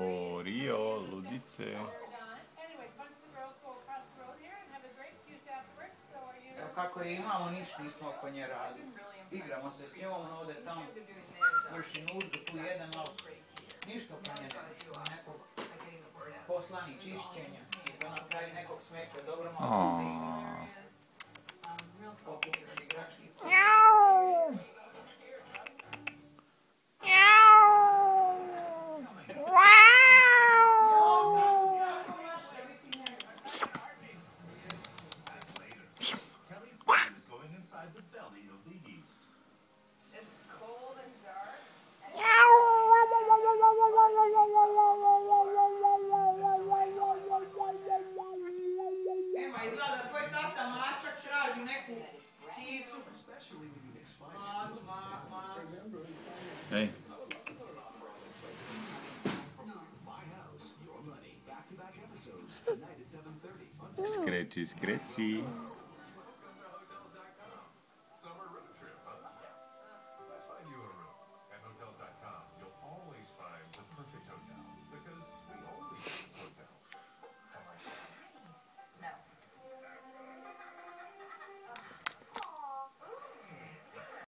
you? Evo kako je imamo, ništa nismo oko nje radili. Igramo se s njom, ona ode tamo, vrši nuždu, tu jedan malo. Ništa oko nje ne. Nekog poslani čišćenja. I to napravi nekog smeća, dobro malo pa izgleda tvoj tata mačak traži neku cicu. Ej.